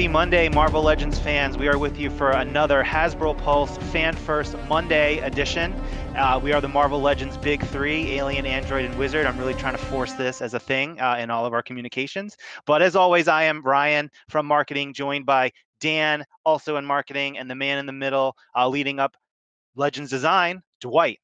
Happy Monday, Marvel Legends fans. We are with you for another Hasbro Pulse Fan First Monday edition. Uh, we are the Marvel Legends Big Three Alien, Android, and Wizard. I'm really trying to force this as a thing uh, in all of our communications. But as always, I am Ryan from marketing, joined by Dan, also in marketing, and the man in the middle uh, leading up Legends Design, Dwight.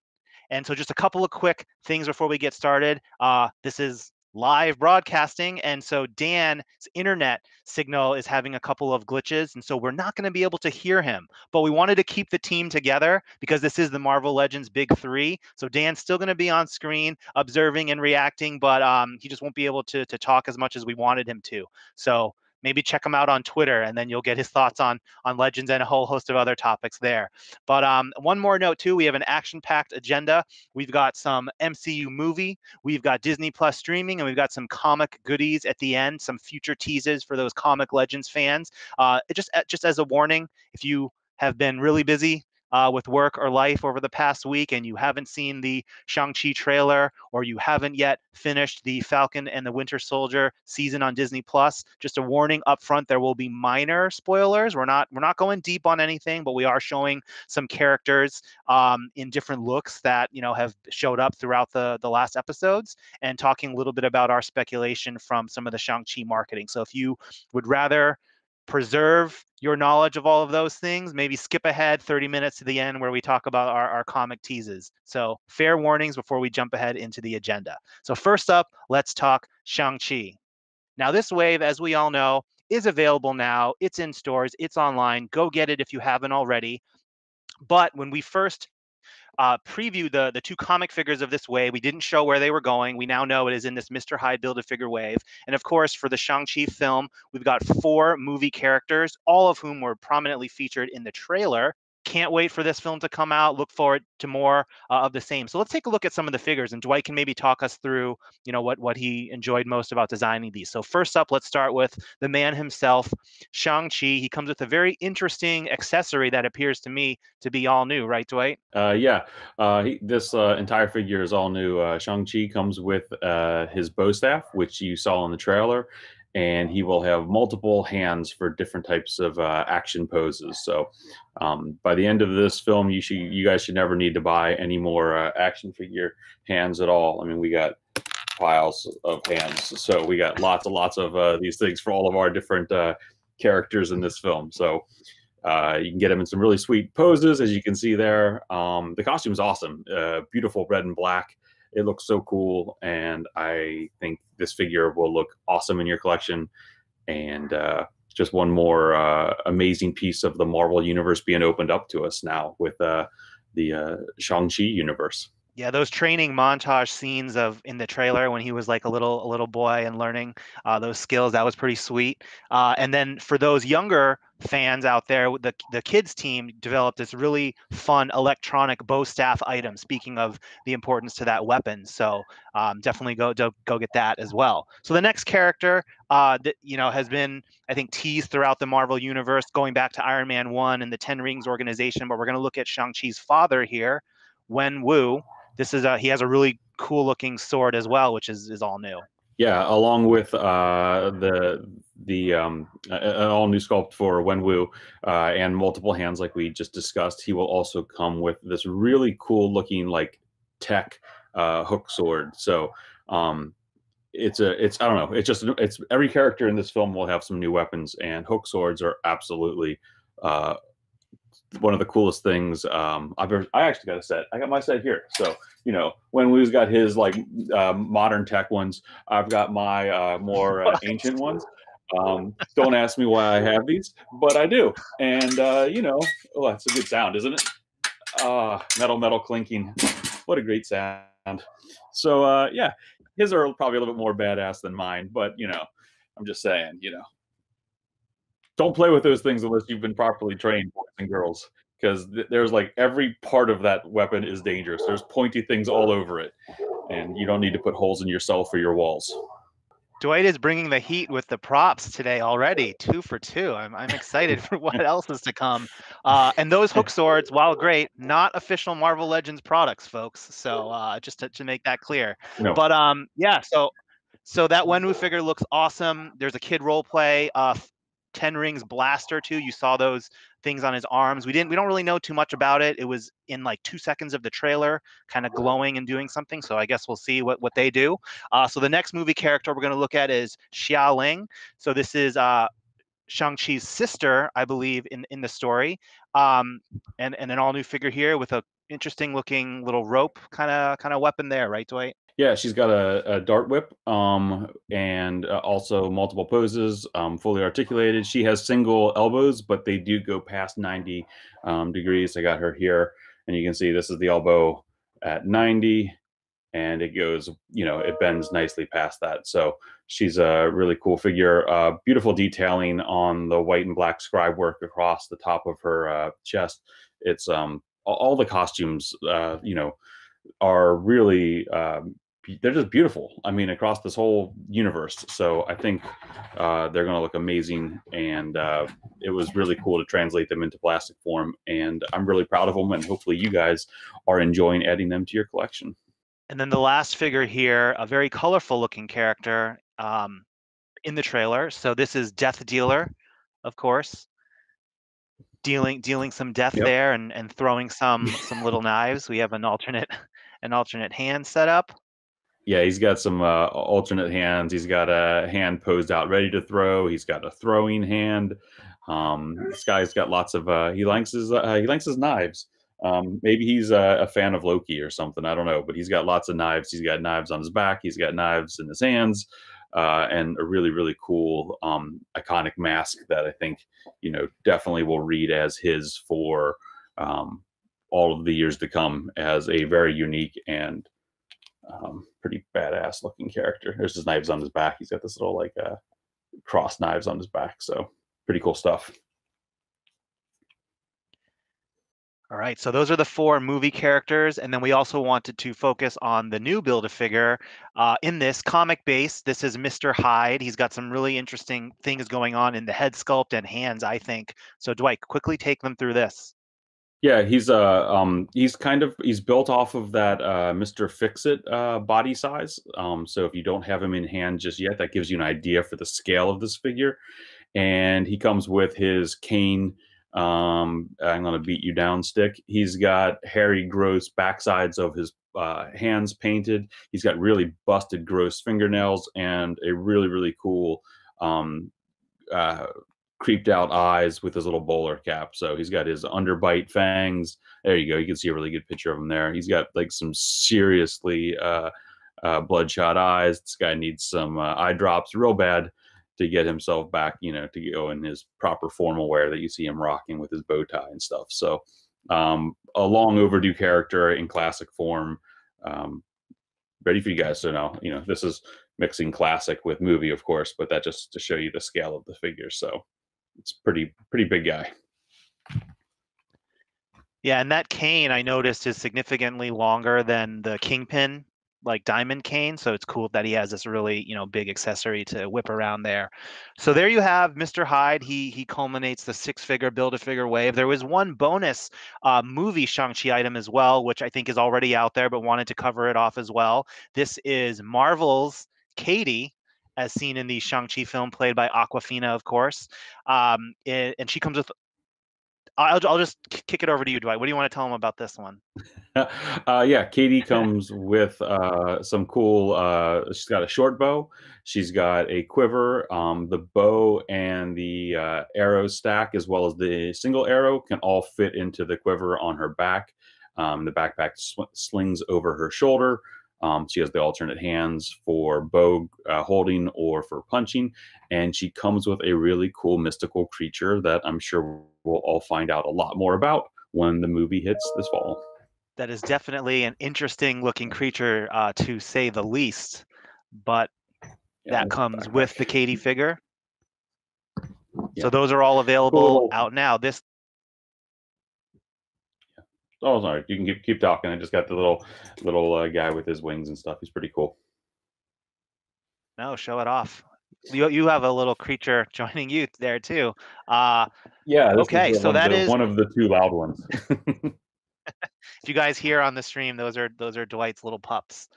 And so, just a couple of quick things before we get started. Uh, this is live broadcasting. And so Dan's internet signal is having a couple of glitches. And so we're not going to be able to hear him. But we wanted to keep the team together because this is the Marvel Legends Big Three. So Dan's still going to be on screen observing and reacting, but um, he just won't be able to, to talk as much as we wanted him to. So maybe check him out on Twitter, and then you'll get his thoughts on on Legends and a whole host of other topics there. But um, one more note too, we have an action-packed agenda. We've got some MCU movie, we've got Disney Plus streaming, and we've got some comic goodies at the end, some future teases for those comic Legends fans. Uh, just just as a warning, if you have been really busy uh, with work or life over the past week and you haven't seen the Shang-Chi trailer or you haven't yet finished the Falcon and the Winter Soldier season on Disney Plus, just a warning up front, there will be minor spoilers. We're not we're not going deep on anything, but we are showing some characters um, in different looks that you know have showed up throughout the the last episodes and talking a little bit about our speculation from some of the Shang-Chi marketing. So if you would rather preserve your knowledge of all of those things, maybe skip ahead 30 minutes to the end where we talk about our, our comic teases. So, fair warnings before we jump ahead into the agenda. So, first up, let's talk Shang-Chi. Now, this wave, as we all know, is available now. It's in stores, it's online. Go get it if you haven't already. But when we first uh, preview the the two comic figures of this wave. We didn't show where they were going. We now know it is in this Mr. Hyde build a figure wave. And of course, for the Shang-Chi film, we've got four movie characters, all of whom were prominently featured in the trailer can't wait for this film to come out. Look forward to more uh, of the same. So let's take a look at some of the figures, and Dwight can maybe talk us through, you know, what what he enjoyed most about designing these. So first up, let's start with the man himself, Shang Chi. He comes with a very interesting accessory that appears to me to be all new, right, Dwight? Uh, yeah, uh, he, this uh, entire figure is all new. Uh, Shang Chi comes with uh, his bow staff, which you saw in the trailer, and he will have multiple hands for different types of uh, action poses. So um, by the end of this film, you should you guys should never need to buy any more uh, action figure hands at all. I mean, we got piles of hands, so we got lots and lots of uh, these things for all of our different uh, characters in this film. So. Uh, you can get them in some really sweet poses, as you can see there. Um, the costume is awesome, uh, beautiful red and black it looks so cool, and I think this figure will look awesome in your collection. And uh, just one more uh, amazing piece of the Marvel universe being opened up to us now with uh, the uh, Shang-Chi universe. Yeah, those training montage scenes of in the trailer when he was like a little a little boy and learning uh, those skills that was pretty sweet. Uh, and then for those younger fans out there, the the kids team developed this really fun electronic bow staff item. Speaking of the importance to that weapon, so um, definitely go, go go get that as well. So the next character uh, that you know has been I think teased throughout the Marvel universe, going back to Iron Man one and the Ten Rings organization. But we're going to look at Shang Chi's father here, Wen Wu this is a he has a really cool looking sword as well, which is is all new. Yeah, along with uh, the the um, all new sculpt for Wenwu uh, and multiple hands, like we just discussed, he will also come with this really cool looking like tech uh, hook sword. So um, it's a it's I don't know. It's just it's every character in this film will have some new weapons, and hook swords are absolutely uh, one of the coolest things um, I've ever. I actually got a set. I got my set here. So you know, Wen Wu's got his like uh, modern tech ones, I've got my uh, more uh, ancient ones. Um, don't ask me why I have these, but I do. And uh, you know, oh, that's a good sound, isn't it? Ah, metal, metal clinking. What a great sound. So uh, yeah, his are probably a little bit more badass than mine, but you know, I'm just saying, you know, don't play with those things unless you've been properly trained, boys and girls, because th- there's like every part of that weapon is dangerous. There's pointy things all over it, and you don't need to put holes in yourself or your walls. Dwight is bringing the heat with the props today already, two for two. I'm, I'm excited for what else is to come. Uh, and those hook swords, while great, not official Marvel Legends products, folks. So uh, just to, to make that clear. No. But um, yeah, so so that Wenwu figure looks awesome. There's a kid role play uh, Ten Rings blaster too. You saw those things on his arms. We didn't. We don't really know too much about it. It was in like two seconds of the trailer, kind of glowing and doing something. So I guess we'll see what what they do. Uh, so the next movie character we're going to look at is Xia Ling. So this is uh, Shang-Chi's sister, I believe, in, in the story. Um, and, and an all new figure here with a interesting looking little rope kind of kind of weapon there, right, Dwight? Yeah, she's got a, a dart whip um, and uh, also multiple poses, um, fully articulated. She has single elbows, but they do go past 90 um, degrees. I got her here, and you can see this is the elbow at 90, and it goes, you know, it bends nicely past that. So she's a really cool figure. Uh, beautiful detailing on the white and black scribe work across the top of her uh, chest. It's um, all the costumes, uh, you know, are really um, they're just beautiful. I mean, across this whole universe. So I think uh, they're going to look amazing, and uh, it was really cool to translate them into plastic form. And I'm really proud of them, and hopefully you guys are enjoying adding them to your collection. And then the last figure here, a very colorful looking character um, in the trailer. So this is Death Dealer, of course, dealing dealing some death yep. there and and throwing some some little knives. We have an alternate an alternate hand set up. Yeah, he's got some uh, alternate hands. He's got a hand posed out ready to throw. He's got a throwing hand. Um, this guy's got lots of. Uh, he likes his. Uh, he likes his knives. Um, maybe he's a, a, fan of Loki or something. I don't know, but he's got lots of knives. He's got knives on his back. He's got knives in his hands, uh, and a really really cool um, iconic mask that I think you know definitely will read as his for um, all of the years to come as a very unique and um, pretty badass looking character. There's his knives on his back. He's got this little like uh, cross knives on his back. So pretty cool stuff. All right, so those are the four movie characters, and then we also wanted to focus on the new Build-A-Figure. Uh, in this comic base, this is Mr. Hyde. He's got some really interesting things going on in the head sculpt and hands, I think. So Dwight, quickly take them through this. Yeah, he's uh um he's kind of he's built off of that uh Mr. Fixit uh body size. Um so if you don't have him in hand just yet, that gives you an idea for the scale of this figure. And he comes with his cane um I'm gonna beat you down stick. He's got hairy gross backsides of his uh, hands painted. He's got really busted gross fingernails and a really really cool um uh creeped out eyes with his little bowler cap. So he's got his underbite fangs. There you go. You can see a really good picture of him there. He's got like some seriously uh, uh, bloodshot eyes. This guy needs some uh, eye drops real bad to get himself back, you know, to go in his proper formal wear that you see him rocking with his bow tie and stuff. So um, a long overdue character in classic form. Um, ready for you guys to know, you know, this is mixing classic with movie, of course, but that just to show you the scale of the figure. So it's pretty pretty big guy. Yeah, and that cane I noticed is significantly longer than the kingpin like diamond cane so it's cool that he has this really you know big accessory to whip around there. So there you have mr hyde. He he culminates the six figure build a figure wave. There was one bonus uh, movie shang-chi item as well which i think is already out there but wanted to cover it off as well. This is marvel's katie as seen in the Shang-Chi film, played by Awkwafina, of course. Um, it, and she comes with. I'll, I'll just kick it over to you, Dwight. What do you want to tell them about this one? uh, yeah, Katie comes with uh, some cool. Uh, she's got a short bow. She's got a quiver. Um, the bow and the uh, arrow stack, as well as the single arrow, can all fit into the quiver on her back. Um, the backpack sw- slings over her shoulder. Um, she has the alternate hands for bow uh, holding or for punching, and she comes with a really cool mystical creature that I'm sure we'll all find out a lot more about when the movie hits this fall. That is definitely an interesting looking creature, uh, to say the least. But yeah, that comes with the Katie figure. Yeah. So those are all available cool. out now. This Oh, sorry. You can keep keep talking. I just got the little little uh, guy with his wings and stuff. He's pretty cool. No, show it off. You you have a little creature joining you there too. Uh, yeah. Okay, so that the, is one of the two loud ones. if you guys hear on the stream, those are those are Dwight's little pups.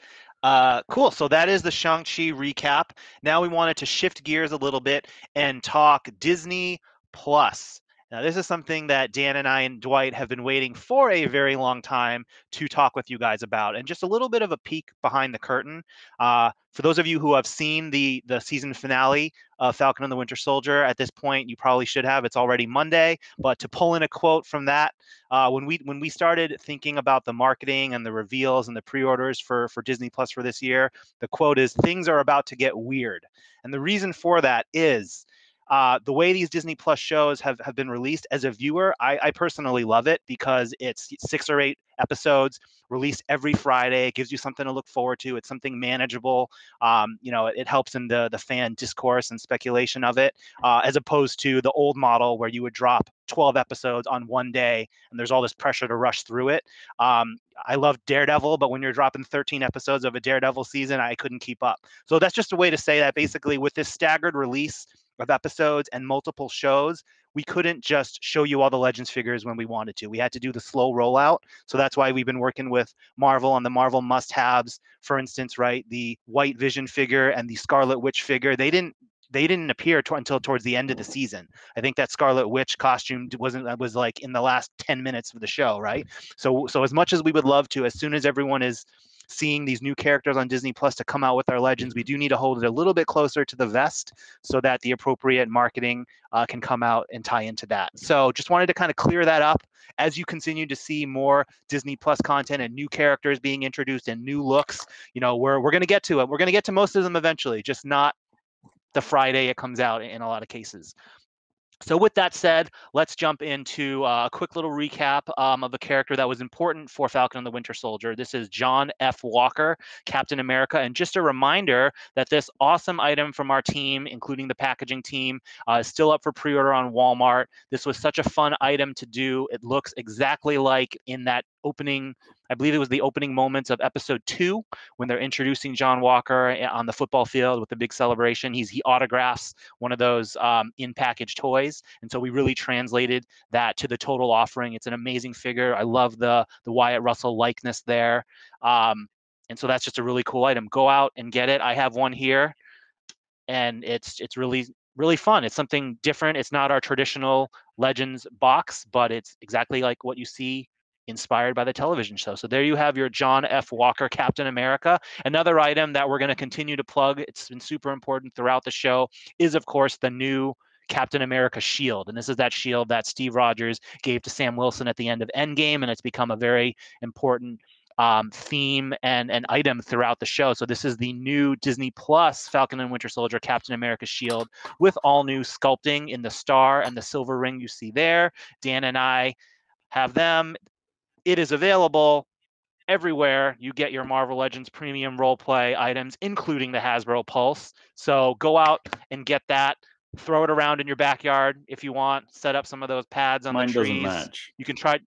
Uh, cool. So that is the Shang-Chi recap. Now we wanted to shift gears a little bit and talk Disney Plus. Now, this is something that Dan and I and Dwight have been waiting for a very long time to talk with you guys about, and just a little bit of a peek behind the curtain. Uh, for those of you who have seen the the season finale of Falcon and the Winter Soldier, at this point you probably should have. It's already Monday, but to pull in a quote from that, uh, when we when we started thinking about the marketing and the reveals and the pre-orders for for Disney Plus for this year, the quote is "Things are about to get weird," and the reason for that is uh, the way these Disney Plus shows have, have been released as a viewer, I, I personally love it because it's six or eight episodes released every Friday. It gives you something to look forward to. It's something manageable. Um, you know, it, it, helps in the the fan discourse and speculation of it, uh, as opposed to the old model where you would drop 12 episodes on one day and there's all this pressure to rush through it. Um, I love Daredevil, but when you're dropping 13 episodes of a Daredevil season, I couldn't keep up. So that's just a way to say that basically with this staggered release of episodes and multiple shows, we couldn't just show you all the Legends figures when we wanted to. We had to do the slow rollout. So that's why we've been working with Marvel on the Marvel must haves. For instance, right, the White Vision figure and the Scarlet Witch figure, they didn't they didn't appear to, until towards the end of the season. I think that Scarlet Witch costume wasn't uh, was like in the last 10 minutes of the show, right? So so as much as we would love to, as soon as everyone is seeing these new characters on Disney Plus to come out with our legends, we do need to hold it a little bit closer to the vest so that the appropriate marketing uh, can come out and tie into that. So just wanted to kind of clear that up as you continue to see more Disney Plus content and new characters being introduced and new looks. You know, we're we're going to get to it. We're going to get to most of them eventually, just not the Friday it comes out in a lot of cases. So with that said, let's jump into uh, a quick little recap um, of a character that was important for Falcon and the Winter Soldier. This is John F. Walker, Captain America. And just a reminder that this awesome item from our team, including the packaging team, uh, is still up for pre-order on Walmart. This was such a fun item to do. It looks exactly like in that opening I believe it was the opening moments of episode two when they're introducing John Walker eh, on the football field with the big celebration. He's he autographs one of those um, in package toys, and so we really translated that to the total offering. It's an amazing figure. I love the the Wyatt Russell likeness there, um, and so that's just a really cool item. Go out and get it. I have one here, and it's it's really really fun. It's something different. It's not our traditional Legends box, but it's exactly like what you see inspired by the television show. So there you have your John F. Walker Captain America. Another item that we're going to continue to plug, it's been super important throughout the show, is of course the new Captain America shield. And this is that shield that Steve Rogers gave to Sam Wilson at the end of Endgame. And it's become a very important um, theme and an item throughout the show. So this is the new Disney Plus Falcon and Winter Soldier Captain America shield with all new sculpting in the star and the silver ring you see there. Dan and I have them. It is available everywhere you get your Marvel Legends premium role play items, including the Hasbro Pulse. So go out and get that. Throw it around in your backyard if you want. Set up some of those pads on Mine the trees. doesn't match. You can try.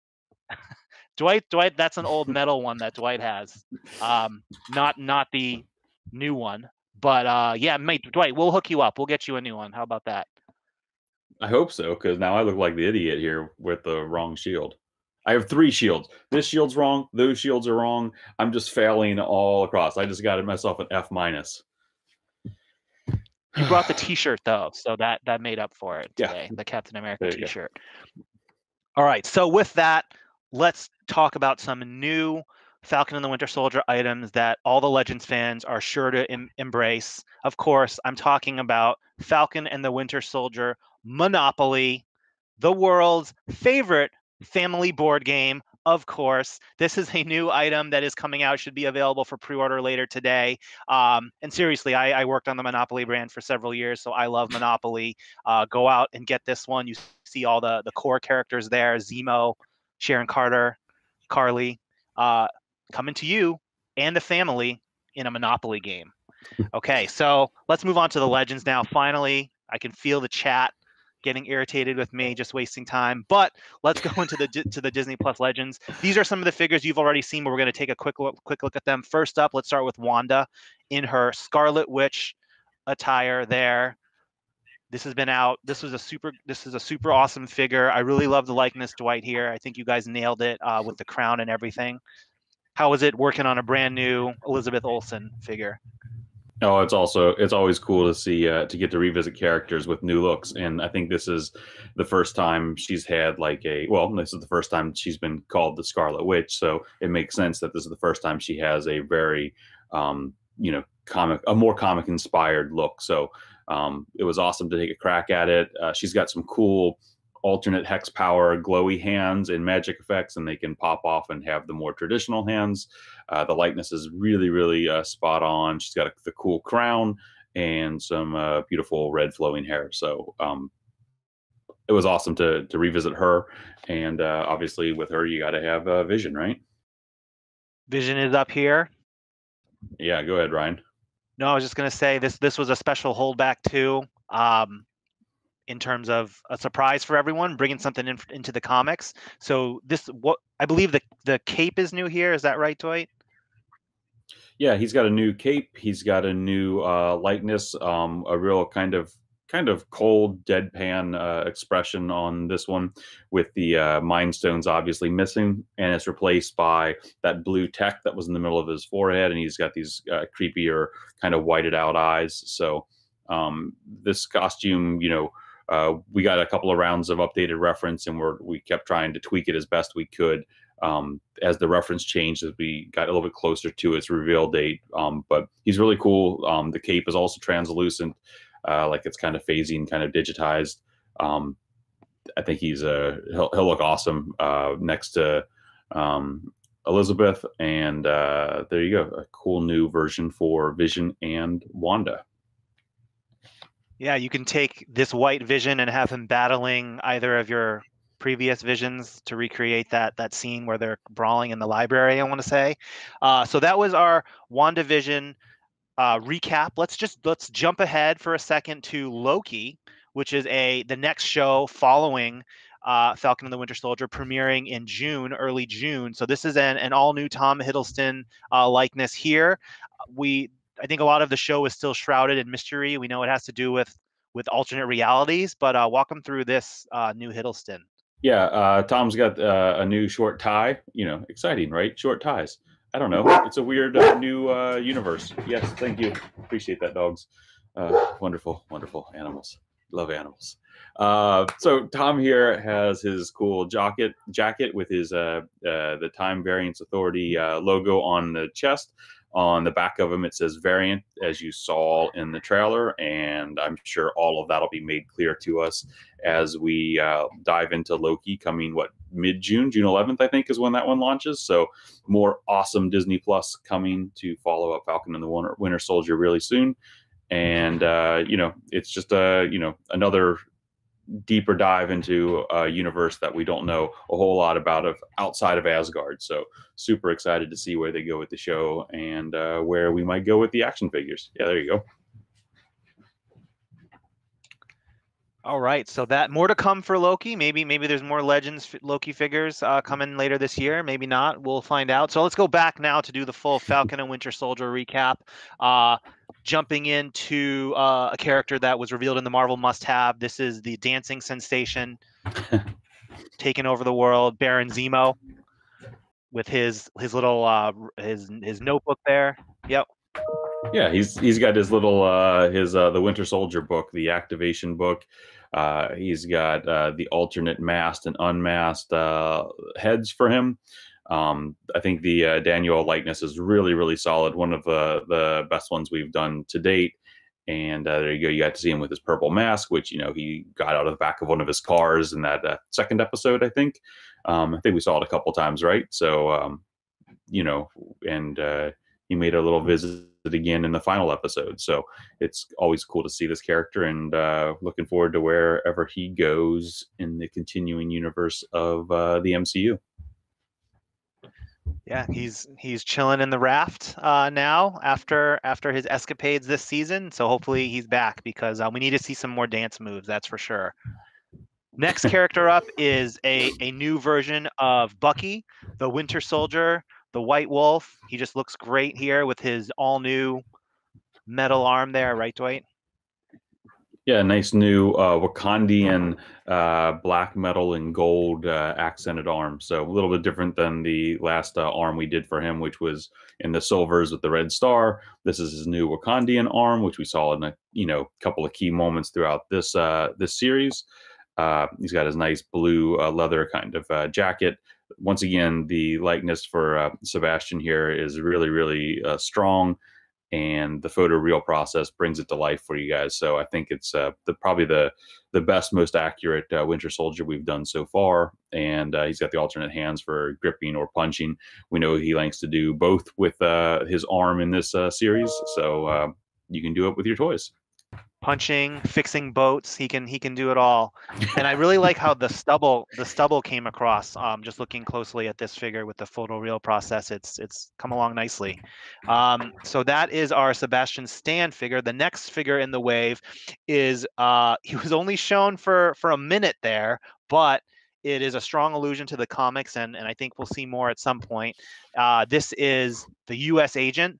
Dwight, Dwight, that's an old metal one that Dwight has. Um, not not the new one, but uh, yeah, mate, Dwight, we'll hook you up. We'll get you a new one. How about that? I hope so, because now I look like the idiot here with the wrong shield. I have three shields. This shield's wrong. Those shields are wrong. I'm just failing all across. I just got myself an F minus. You brought the T-shirt though, so that that made up for it Yeah. today. The Captain America There you go. T-shirt. All right. So with that, let's talk about some new Falcon and the Winter Soldier items that all the Legends fans are sure to em- embrace. Of course, I'm talking about Falcon and the Winter Soldier Monopoly, the world's favorite family board game. Of course, this is a new item that is coming out. Should be available for pre-order later today. Um, and seriously, I, I worked on the Monopoly brand for several years, so I love Monopoly. Uh, go out and get this one. You see all the the core characters there: Zemo, Sharon Carter, Karli, uh, coming to you and the family in a Monopoly game. Okay, so let's move on to the legends now. Finally, I can feel the chat getting irritated with me, just wasting time. But let's go into the to the Disney Plus Legends. These are some of the figures you've already seen, but we're going to take a quick look, quick look at them. First up, let's start with Wanda in her Scarlet Witch attire there. This has been out. This was a super. This is a super awesome figure. I really love the likeness, Dwight. Here, I think you guys nailed it uh, with the crown and everything. how was it working on a brand new Elizabeth Olsen figure? Oh, it's also it's always cool to see uh, to get to revisit characters with new looks, and I think this is the first time she's had like a well, this is the first time she's been called the Scarlet Witch, so it makes sense that this is the first time she has a very um, you know comic a more comic inspired look. So um, it was awesome to take a crack at it. Uh, she's got some cool alternate hex power glowy hands and magic effects and they can pop off and have the more traditional hands. Uh, the likeness is really really uh, spot on. She's got a, the cool crown and some uh, beautiful red flowing hair. So um, it was awesome to to revisit her. And uh, obviously with her you got to have uh, vision right? Vision is up here. Yeah go ahead ryan. No i was just going to say this this was a special holdback too. Um, in terms of a surprise for everyone, bringing something in, into the comics. So this, what I believe the the cape is new here. Is that right, Dwight? Yeah, he's got a new cape. He's got a new uh, likeness, um, a real kind of kind of cold, deadpan uh, expression on this one, with the uh, mind stones obviously missing, and it's replaced by that blue tech that was in the middle of his forehead, and he's got these uh, creepier, kind of whited out eyes. So um, this costume, you know uh, we got a couple of rounds of updated reference, and we're we kept trying to tweak it as best we could um, as the reference changed as we got a little bit closer to its reveal date. Um, but he's really cool. Um, the cape is also translucent, uh, like it's kind of phasing, kind of digitized. Um, I think he's a he'll, he'll look awesome uh, next to um, Elizabeth, and uh, there you go, a cool new version for Vision and Wanda. Yeah, you can take this white vision and have him battling either of your previous visions to recreate that that scene where they're brawling in the library. I want to say. Uh, so that was our WandaVision uh, recap. Let's just let's jump ahead for a second to Loki, which is a the next show following uh, Falcon and the Winter Soldier, premiering in June, early June. So this is an, an all new Tom Hiddleston uh, likeness here. We I think a lot of the show is still shrouded in mystery. We know it has to do with with alternate realities, but uh, walk them through this uh, new Hiddleston. Yeah, uh, Tom's got uh, a new short tie. You know, exciting, right? Short ties. I don't know. It's a weird uh, new uh, universe. Yes, thank you. Appreciate that, dogs. wonderful, wonderful animals. Love animals. so Tom here has his cool jacket jacket with his the Time Variance Authority logo on the chest. On the back of them, it says variant, as you saw in the trailer, and I'm sure all of that will be made clear to us as we uh, dive into Loki coming, what, mid June, June 11th, I think, is when that one launches. So, more awesome Disney Plus coming to follow up Falcon and the Winter, Winter Soldier really soon. And, uh, you know, it's just a, you know, another deeper dive into a universe that we don't know a whole lot about of outside of Asgard. So super excited to see where they go with the show and uh, where we might go with the action figures. Yeah, there you go. All right, so that more to come for Loki. Maybe maybe there's more Legends Loki figures uh, coming later this year. Maybe not. We'll find out. So let's go back now to do the full Falcon and Winter Soldier recap. Uh, jumping into uh, a character that was revealed in the Marvel Must Have. This is the dancing sensation taking over the world, Baron Zemo, with his his little uh, his his notebook there. Yep. Yeah, he's he's got his little uh, his uh, the Winter Soldier book, the activation book. Uh, he's got uh, the alternate masked and unmasked uh, heads for him. Um, I think the uh, Daniel likeness is really, really solid. One of the the best ones we've done to date. And uh, there you go. You got to see him with his purple mask, which you know he got out of the back of one of his cars in that uh, second episode. I think. Um, I think we saw it a couple times, right? So, um, you know, and uh, he made a little visit again in the final episode. So it's always cool to see this character, and uh, looking forward to wherever he goes in the continuing universe of uh, the MCU yeah, he's he's chilling in the raft uh, now after after his escapades this season. So hopefully he's back because uh, we need to see some more dance moves. That's for sure. Next character up is a a new version of Bucky, the Winter Soldier, the White Wolf. He just looks great here with his all new metal arm there, right, Dwight? Yeah, nice new uh, Wakandian uh, black metal and gold uh, accented arm. So a little bit different than the last uh, arm we did for him, which was in the silvers with the red star. This is his new Wakandian arm, which we saw in a you know couple of key moments throughout this uh, this series. Uh, he's got his nice blue leather kind of jacket. Once again, the likeness for Sebastian here is really really strong and the photo real process brings it to life for you guys. So I think it's uh, the probably the the best, most accurate uh, Winter Soldier we've done so far. And uh, he's got the alternate hands for gripping or punching. We know he likes to do both with uh, his arm in this uh, series, so uh, you can do it with your toys punching, fixing boats. He can he can do it all. And I really like how the stubble the stubble came across. Um, just looking closely at this figure with the photo real process, it's it's come along nicely. Um, so that is our Sebastian Stan figure. The next figure in the wave is uh, he was only shown for for a minute there, but it is a strong allusion to the comics, and and I think we'll see more at some point. Uh, this is the U.S. agent.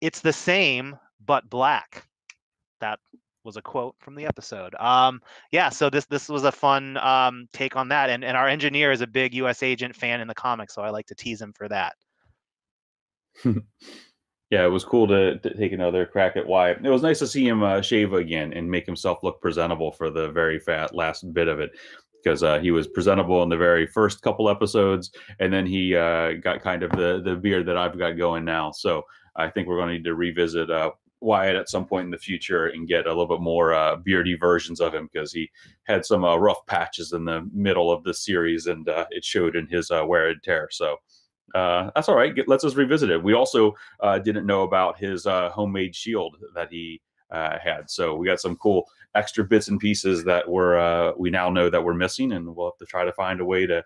It's the same but black that was a quote from the episode. Um, yeah, so this this was a fun um, take on that, and and our engineer is a big U.S. agent fan in the comics, so I like to tease him for that. yeah, it was cool to, to, take another crack at Wyatt. It was nice to see him uh, shave again and make himself look presentable for the very fat last bit of it. Because uh, he was presentable in the very first couple episodes, and then he uh, got kind of the the beard that I've got going now. So I think we're going to need to revisit uh, Wyatt at some point in the future and get a little bit more uh, beardy versions of him because he had some uh, rough patches in the middle of the series and uh, it showed in his uh, wear and tear. So uh, that's all right. Get, let's just revisit it. We also uh, didn't know about his homemade shield that he had. So we got some cool extra bits and pieces that were we now know that we're missing, and we'll have to try to find a way to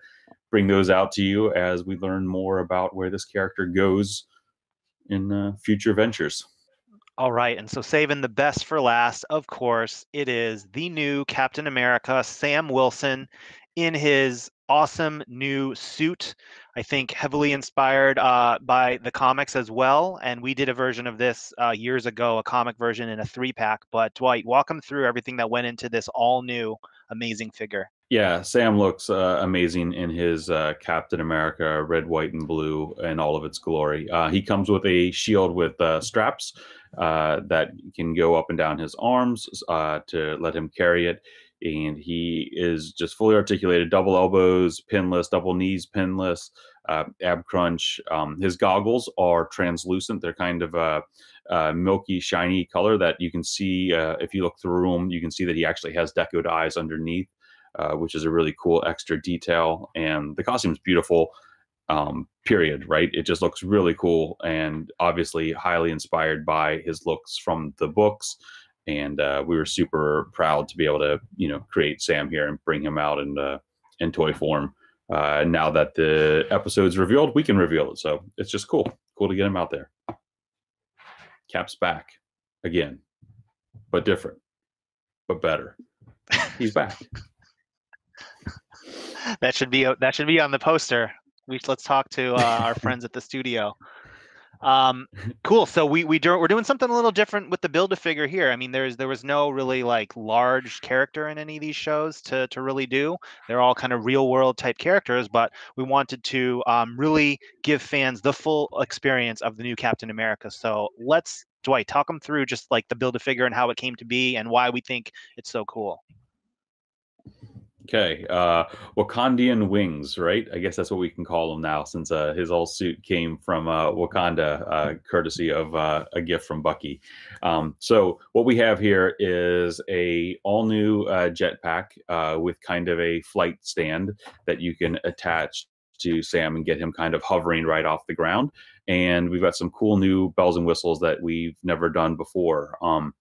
bring those out to you as we learn more about where this character goes in future ventures. All right, and so saving the best for last, of course, it is the new Captain America, Sam Wilson, in his awesome new suit. I think heavily inspired uh, by the comics as well. And we did a version of this uh, years ago, a comic version in a three pack. But Dwight, walk them through everything that went into this all new amazing figure. Yeah, Sam looks uh, amazing in his uh, Captain America red, white, and blue in all of its glory. Uh, he comes with a shield with uh, straps uh, that can go up and down his arms uh, to let him carry it. And he is just fully articulated, double elbows, pinless, double knees, pinless, uh, ab crunch. Um, his goggles are translucent. They're kind of a, a milky, shiny color that you can see uh, if you look through them. You can see that he actually has decoed eyes underneath, uh, which is a really cool extra detail. And the costume is beautiful um, period, right? It just looks really cool and obviously highly inspired by his looks from the books. And uh, we were super proud to be able to, you know, create Sam here and bring him out in uh, in toy form. Uh, now that the episode's revealed, we can reveal it. So it's just cool, cool to get him out there. Cap's back again, but different, but better. He's back. that should be that should be on the poster we let's talk to uh, our friends at the studio. Um, cool. So we we do, we're doing something a little different with the build a figure here. I mean, there's there was no really like large character in any of these shows to to really do. They're all kind of real world type characters, but we wanted to um, really give fans the full experience of the new Captain America. So let's Dwight talk them through just like the build a figure and how it came to be and why we think it's so cool. Okay, uh, Wakandian wings, right? I guess that's what we can call him now, since uh, his old suit came from uh, Wakanda, uh, courtesy of uh, a gift from Bucky. Um, so what we have here is a all new uh, jetpack with kind of a flight stand that you can attach to Sam and get him kind of hovering right off the ground. And we've got some cool new bells and whistles that we've never done before, um,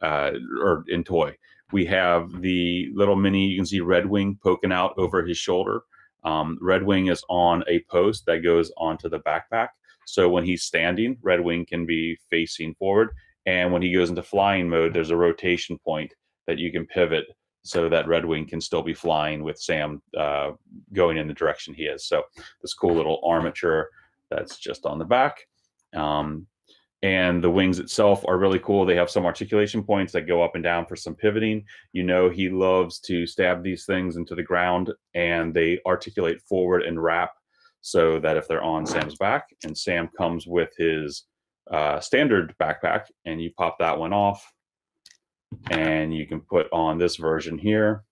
or in toy we have the little mini, you can see Red Wing poking out over his shoulder. Um, Red Wing is on a post that goes onto the backpack. So when he's standing, Red Wing can be facing forward. And when he goes into flying mode, there's a rotation point that you can pivot so that Red Wing can still be flying with Sam uh, going in the direction he is. So this cool little armature that's just on the back. Um, and the wings itself are really cool. They have some articulation points that go up and down for some pivoting. You know, he loves to stab these things into the ground and they articulate forward and wrap so that if they're on Sam's back and Sam comes with his uh, standard backpack and you pop that one off and you can put on this version here.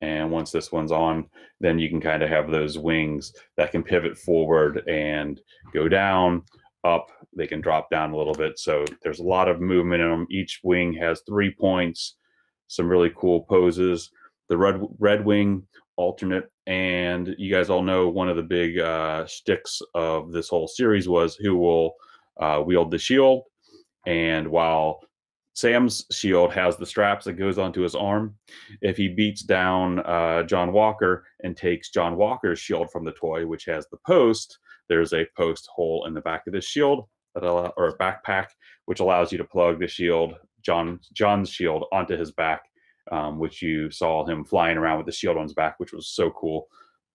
And once this one's on, then you can kind of have those wings that can pivot forward and go down up, they can drop down a little bit. So there's a lot of movement in them. Each wing has three points, some really cool poses. The red red wing alternate, and you guys all know one of the big uh, sticks of this whole series was who will uh, wield the shield. And while Sam's shield has the straps that goes onto his arm. If he beats down uh, John Walker and takes John Walker's shield from the toy, which has the post, there's a post hole in the back of the shield that allow, or a backpack, which allows you to plug the shield, John John's shield, onto his back, um, which you saw him flying around with the shield on his back, which was so cool.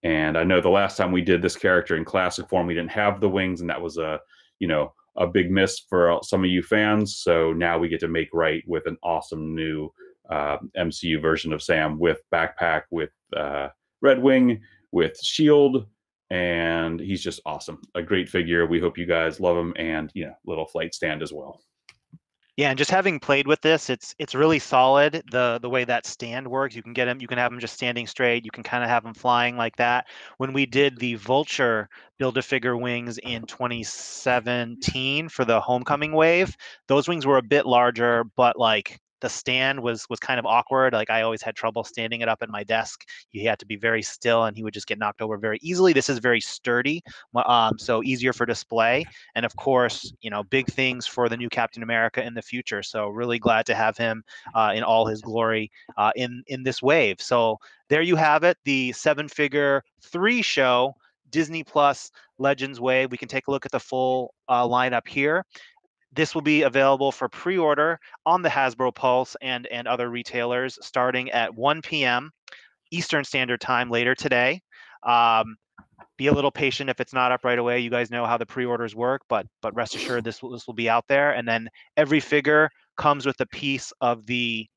And I know the last time we did this character in classic form, we didn't have the wings, and that was a you know a big miss for some of you fans. So now we get to make right with an awesome new uh, MCU version of Sam with backpack, with uh, Red Wing, with shield, and he's just awesome. A great figure. We hope you guys love him, and you know, little flight stand as well. Yeah, and just having played with this, it's it's really solid. The the way that stand works, you can get him, you can have him just standing straight. You can kind of have him flying like that. When we did the Vulture build a figure wings in 2017 for the Homecoming wave, those wings were a bit larger, but like the stand was was kind of awkward. Like I always had trouble standing it up at my desk. He had to be very still, and he would just get knocked over very easily. This is very sturdy, um, so easier for display. And of course, you know, big things for the new Captain America in the future. So really glad to have him uh, in all his glory uh, in in this wave. So there you have it, the seven-figure three show. Disney Plus Legends Wave. We can take a look at the full uh, lineup here. This will be available for pre-order on the Hasbro Pulse and and other retailers starting at 1 p.m. Eastern Standard Time later today. Um, be a little patient if it's not up right away. You guys know how the pre-orders work, but but rest assured this will, this will be out there. And then every figure comes with a piece of the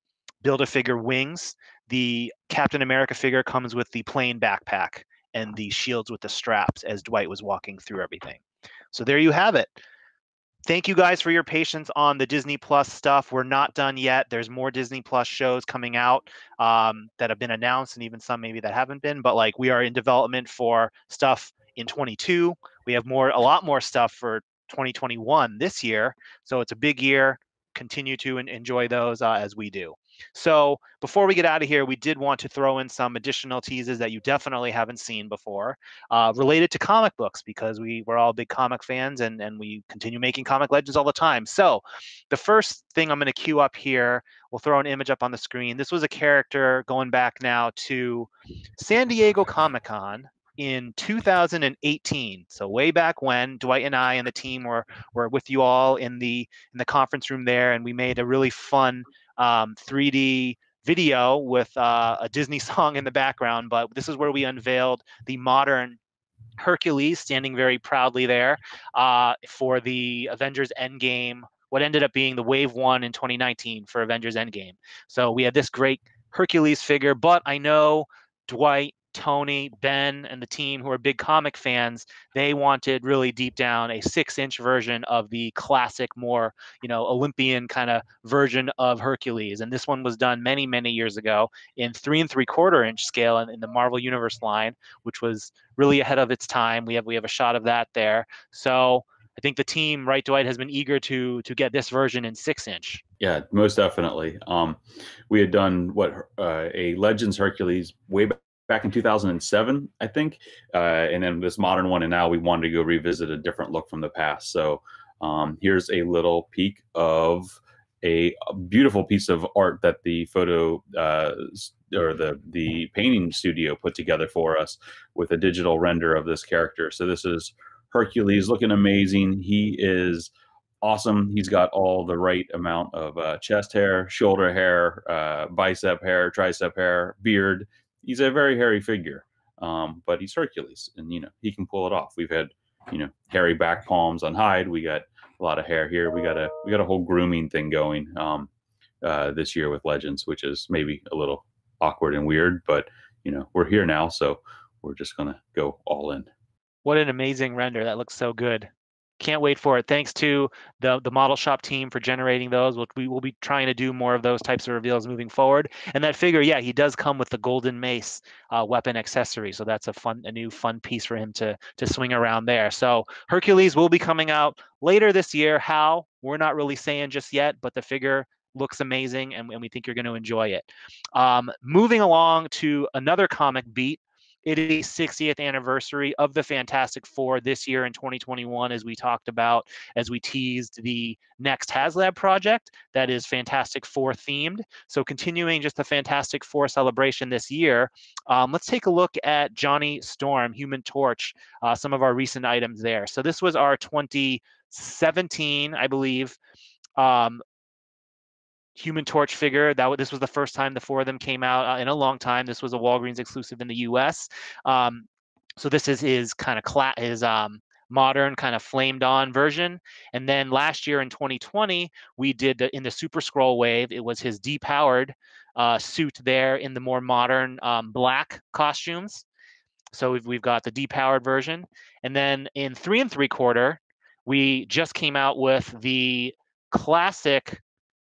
Build-A-Figure wings. The Captain America figure comes with the plain backpack and the shields with the straps as Dwight was walking through everything. So there you have it thank you guys for your patience on the Disney Plus stuff. We're not done yet. There's more Disney Plus shows coming out um, that have been announced, and even some maybe that haven't been. But like we are in development for stuff in 22. We have more, a lot more stuff for 2021 this year. So it's a big year. Continue to enjoy those uh, as we do. So before we get out of here, we did want to throw in some additional teases that you definitely haven't seen before uh, related to comic books because we, we're all big comic fans and, and we continue making comic legends all the time. So the first thing I'm going to queue up here, we'll throw an image up on the screen. This was a character going back now to San Diego Comic Con in 2018 so way back when dwight and i and the team were were with you all in the in the conference room there and we made a really fun um, 3D video with uh, a Disney song in the background, but this is where we unveiled the modern Hercules standing very proudly there uh, for the Avengers Endgame, what ended up being the Wave 1 in 2019 for Avengers Endgame. So we had this great Hercules figure, but I know Dwight Tony, Ben, and the team who are big comic fans, they wanted really deep down a six inch version of the classic, more, you know, Olympian kind of version of Hercules. And this one was done many, many years ago in three and three quarter inch scale in, in the Marvel Universe line, which was really ahead of its time. We have we have a shot of that there. So I think the team, right, Dwight, has been eager to to get this version in six inch. Yeah, most definitely. Um, we had done what uh, a Legends Hercules way back in 2007, I think, uh, and then this modern one. And now we wanted to go revisit a different look from the past. So um, here's a little peek of a, a, beautiful piece of art that the photo uh, or the the painting studio put together for us with a digital render of this character. So this is Hercules looking amazing. He is awesome. He's got all the right amount of uh, chest hair, shoulder hair, uh, bicep hair, tricep hair, beard he's a very hairy figure, um, but he's Hercules, and you know he can pull it off. We've had you know hairy back palms on Hyde. We got a lot of hair here. We got a we got a whole grooming thing going um, uh, this year with Legends, which is maybe a little awkward and weird, but you know we're here now, so we're just gonna go all in. What an amazing render! That looks so good. Can't wait for it. Thanks to the the model shop team for generating those. We will be trying to do more of those types of reveals moving forward. And that figure, yeah, he does come with the golden mace uh, weapon accessory, so that's a fun, a new fun piece for him to to swing around there. So Hercules will be coming out later this year. How we're not really saying just yet, but the figure looks amazing, and, and we think you're going to enjoy it. Um, moving along to another comic beat it is 60th anniversary of the Fantastic Four this year in 2021, as we talked about, as we teased the next HasLab project that is Fantastic Four themed. So, continuing just the Fantastic Four celebration this year, um, let's take a look at Johnny Storm, Human Torch, uh, some of our recent items there. So, this was our 2017, I believe, um, Human Torch figure. That this was the first time the four of them came out uh, in a long time. This was a Walgreens exclusive in the U.S. Um, so this is his kind of cla- his um, modern kind of flamed on version. And then last year in 2020, we did the, in the Super Skrull wave. It was his depowered uh, suit there in the more modern um, black costumes. So we've we've got the depowered version, and then in three and three quarter, we just came out with the classic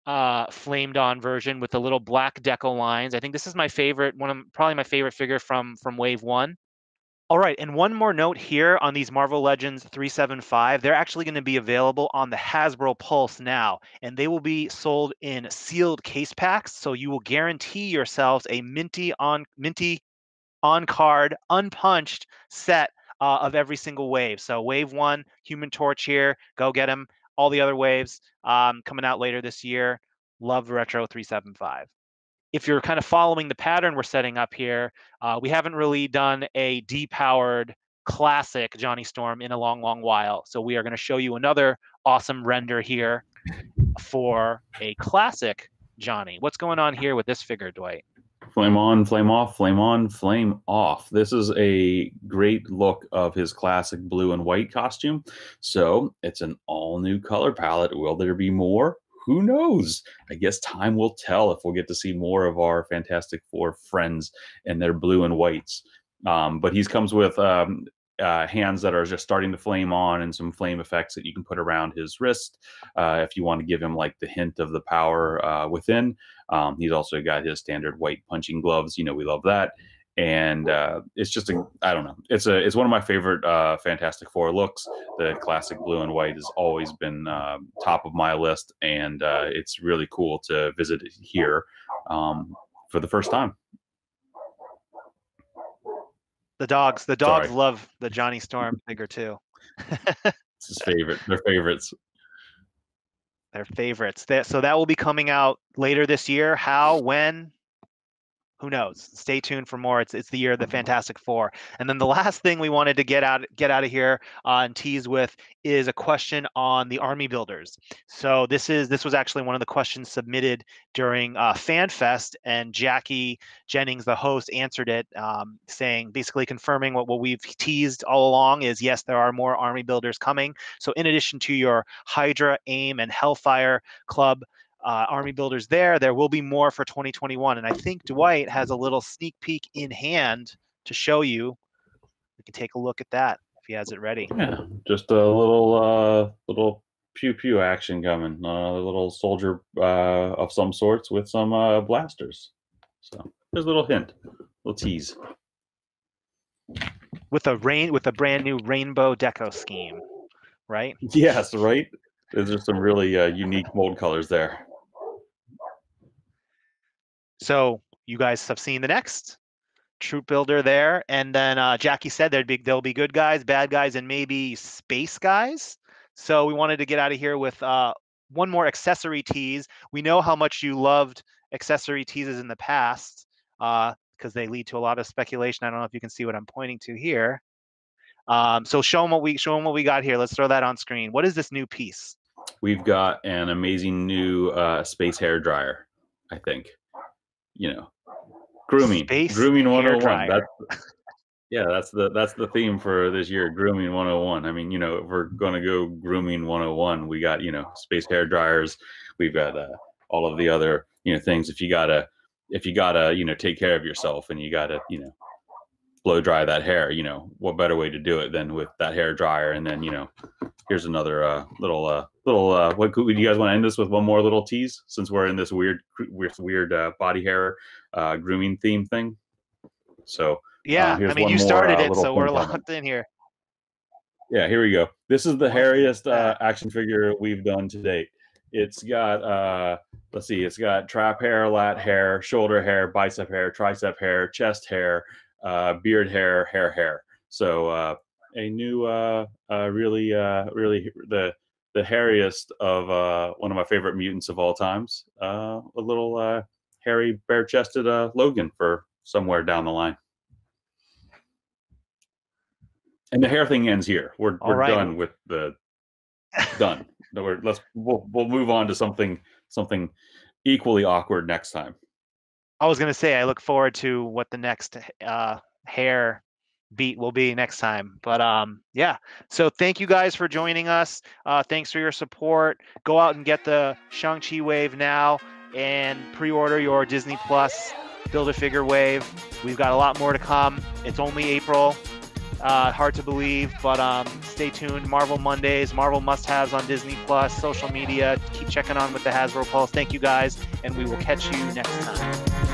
uh, flamed on version with the little black deco lines. I think this is my favorite, one of probably my favorite figure from from Wave One. All right, and one more note here on these Marvel Legends 375. They're actually going to be available on the Hasbro Pulse now, and they will be sold in sealed case packs. So you will guarantee yourselves a minty on minty on card, unpunched set uh, of every single wave. So wave one, Human Torch here, go get them all the other waves um, coming out later this year. Love Retro 375. If you're kind of following the pattern we're setting up here, uh, we haven't really done a depowered classic Johnny Storm in a long, long while. So we are going to show you another awesome render here for a classic Johnny. What's going on here with this figure, Dwight? Flame on, flame off, flame on, flame off. This is a great look of his classic blue and white costume. So it's an all new color palette. Will there be more? Who knows? I guess time will tell if we'll get to see more of our Fantastic Four friends and their blue and whites. Um, but he comes with um, uh, hands that are just starting to flame on and some flame effects that you can put around his wrist uh, if you want to give him like the hint of the power uh, within. Um, he's also got his standard white punching gloves. You know, we love that. And uh, it's just a, I don't know, it's a, it's one of my favorite uh, Fantastic Four looks. The classic blue and white has always been uh, top of my list, and it's really cool to visit it here um, for the first time. The dogs, the dogs Sorry. love the Johnny Storm figure too. it's his favorite. They're favorites their favorites. so that will be coming out later this year. How, when, who knows? Stay tuned for more. It's it's the year of the Fantastic Four. And then the last thing we wanted to get out get out of here uh, and tease with is a question on the army builders. So this is this was actually one of the questions submitted during uh, FanFest, and Jackie Jennings, the host, answered it, um, saying basically confirming what what we've teased all along is yes, there are more army builders coming. So in addition to your Hydra, AIM, and Hellfire Club uh, army builders there. There will be more for 2021. And I think Dwight has a little sneak peek in hand to show you. We can take a look at that if he has it ready. Yeah, just a little uh, little pew pew action coming. Uh, a little soldier uh, of some sorts with some uh, blasters. So there's a little hint, a little tease. With a rain with a brand new rainbow deco scheme, right? Yes, right. There's just some really uh, unique mold colors there. So you guys have seen the next troop builder there, and then uh, Jackie said there'd be there'll be good guys, bad guys, and maybe space guys. So we wanted to get out of here with uh, one more accessory tease. We know how much you loved accessory teases in the past because uh, they lead to a lot of speculation. I don't know if you can see what I'm pointing to here. Um, so show them what we show them what we got here. Let's throw that on screen. What is this new piece? We've got an amazing new uh, space hair dryer. I think you know, grooming, Space grooming 101. That's, Yeah, that's the that's the theme for this year, grooming 101. I mean, you know, if we're gonna go grooming 101, we got you know space hair dryers, we've got uh, all of the other you know things. If you gotta if you gotta you know take care of yourself and you gotta you know blow dry that hair, you know, what better way to do it than with that hair dryer? And then, you know, here's another uh, little, uh, little, uh, what do you guys want to end this with one more little tease since we're in this weird, weird, weird uh, body hair uh, grooming theme thing? So, uh, yeah, I mean, you started uh, it, so we're locked in here. Yeah, here we go. This is the hairiest uh, action figure we've done to date. It's got, uh, let's see, it's got trap hair, lat hair, shoulder hair, bicep hair, tricep hair, chest hair, uh, beard hair, hair, hair. So uh, a new, uh, uh, really, uh, really the the hairiest of uh, one of my favorite mutants of all times. Uh, a little uh, hairy, bare-chested uh, Logan for somewhere down the line. And the hair thing ends here. We're we're right. done with the done. We're, let's we'll, we'll move on to something something equally awkward next time. I was gonna say I look forward to what the next uh, hair beat will be next time. But um, yeah. So thank you guys for joining us. Uh, thanks for your support. Go out and get the Shang Chi wave now and pre-order your Disney Plus Build a Figure wave. We've got a lot more to come. It's only April. Uh, hard to believe, but um, stay tuned. Marvel Mondays, Marvel must-haves on Disney Plus, social media. Keep checking on with the Hasbro Pulse. Thank you guys, and we will catch you next time.